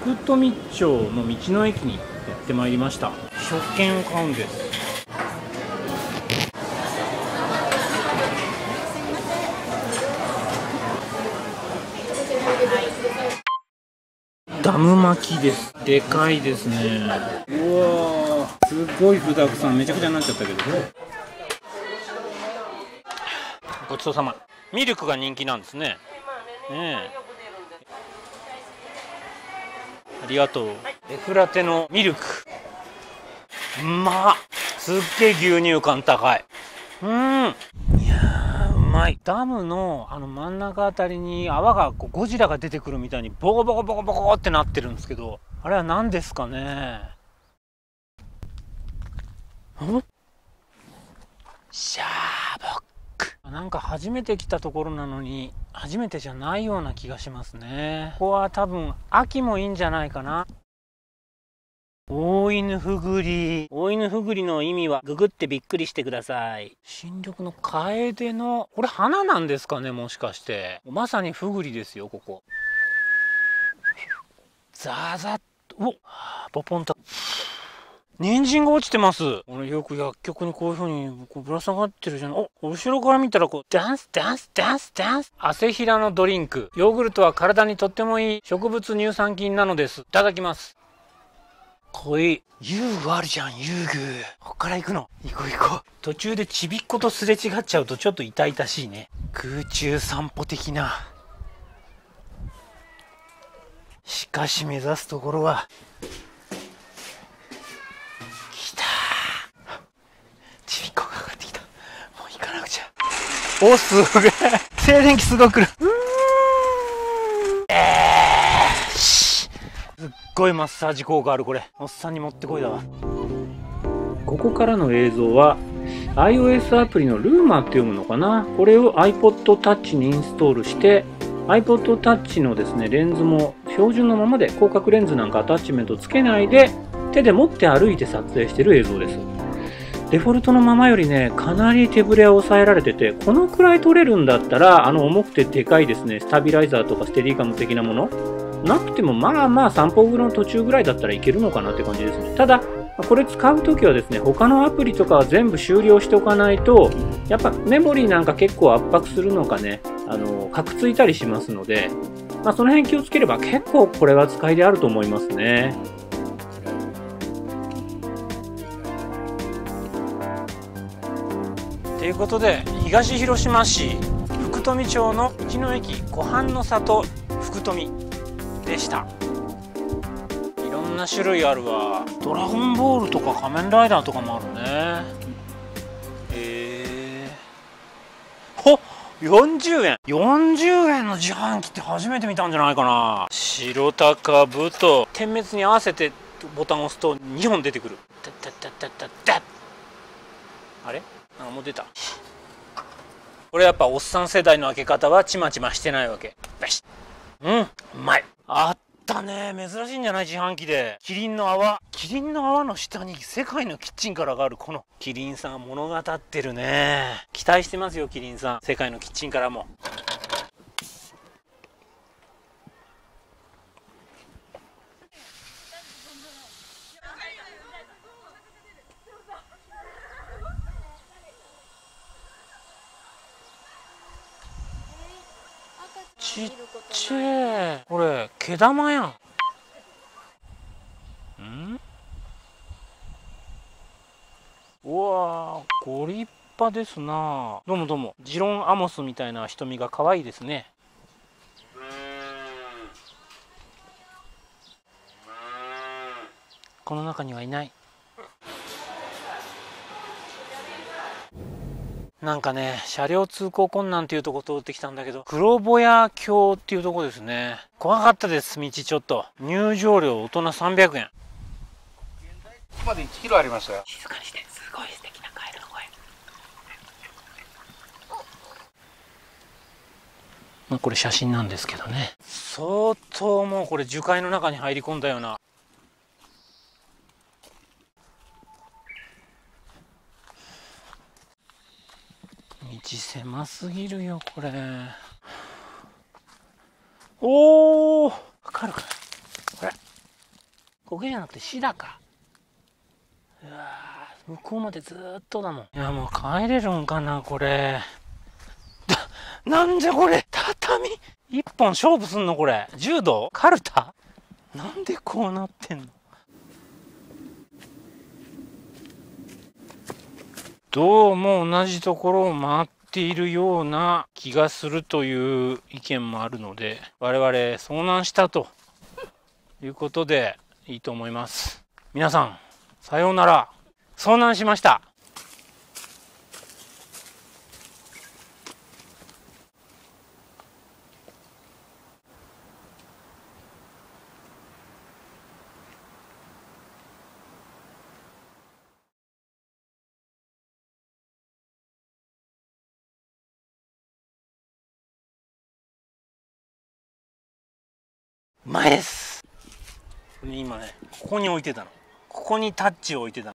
福富町の道の駅にやってまいりました。食券を買うんです。ダム巻きです。でかいですね。うわーすごい具だくさん。めちゃくちゃになっちゃったけど。ごちそうさま。ミルクが人気なんですね。ねえありがとう。エフラテのミルク。うまっ。すっげえ牛乳感高い。うん。いやーうまい。ダムのあの真ん中あたりに泡がこうゴジラが出てくるみたいにボコボコボコボコってなってるんですけどあれは何ですかね？ん？シャー。ボックなんか初めて来たところなのに初めてじゃないような気がしますね。ここは多分秋もいいんじゃないかな。大犬ふぐり。大犬ふぐりの意味はググってびっくりしてください。新緑のカエデのこれ花なんですかねもしかして。まさにふぐりですよここ。ザーザッおポポンと人参が落ちてます。俺よく薬局にこういう風にこうぶら下がってるじゃん。お後ろから見たらこうダンスダンスダンスダンス。汗ひらのドリンク。ヨーグルトは体にとってもいい。植物乳酸菌なのです。いただきます。こいい。遊具あるじゃん遊具。こっから行くの。行こう行こう。途中でちびっことすれ違っちゃうとちょっと痛々しいね。空中散歩的な。しかし目指すところは来たちびっこが上がってきたもう行かなくちゃおすげえ。静電気すごく来るうーん。えーしすっごいマッサージ効果あるこれ。おっさんにもってこいだわ。ここからの映像は iOS アプリのルーマって読むのかな？これを iPod Touch にインストールして iPod Touch のですねレンズも標準のままで広角レンズなんかアタッチメントつけないで手で持って歩いて撮影してる映像ですデフォルトのままよりねかなり手ぶれは抑えられててこのくらい撮れるんだったらあの重くてでかいですねスタビライザーとかステディカム的なもの。なくてもまあまあ散歩の途中ぐらいだったらいけるのかなって感じですね。ただこれ使うときはですね他のアプリとかは全部終了しておかないとやっぱメモリーなんか結構圧迫するのかねあのカクついたりしますので、まあ、その辺気をつければ結構これは使いであると思いますね。ということで東広島市福富町の道の駅湖畔の里福富でした。いろんな種類あるわ。ドラゴンボールとか仮面ライダーとかもあるね。へえほ40円。40円の自販機って初めて見たんじゃないかな。白高ぶと点滅に合わせてボタンを押すと2本出てくる。あれ？あもう出た。これやっぱおっさん世代の開け方はちまちましてないわけ。よし。うん。うまい。あったね。珍しいんじゃない自販機で。キリンの泡。キリンの泡の下に世界のキッチンからがある。この。キリンさん物語ってるね。期待してますよキリンさん。世界のキッチンからも。ちっちゃい。これ毛玉やん。ん？うわーご立派ですな。どうもどうも。ジロンアモスみたいな瞳が可愛いですね。この中にはいない。なんかね、車両通行困難っていうとこ通ってきたんだけど、黒ボヤ橋っていうとこですね。怖かったです、道ちょっと。入場料大人300円。ここまで1キロありましたよ。静かにして、すごい素敵なカエルの声。まあこれ写真なんですけどね。相当もうこれ樹海の中に入り込んだような。道狭すぎるよこれ。おおわかるかな？これ。苔じゃなくてシダか。うわー向こうまでずーっとだもん。いやもう帰れるんかなこれ。だなんじゃこれ？畳？一本勝負すんのこれ。柔道？カルタ？なんでこうなってんの？どうも同じところを回っているような気がするという意見もあるので我々遭難したと。いうことでいいと思います。皆さんさようなら。遭難しました。前です。今ねここに置いてたの。ここにタッチを置いてたの。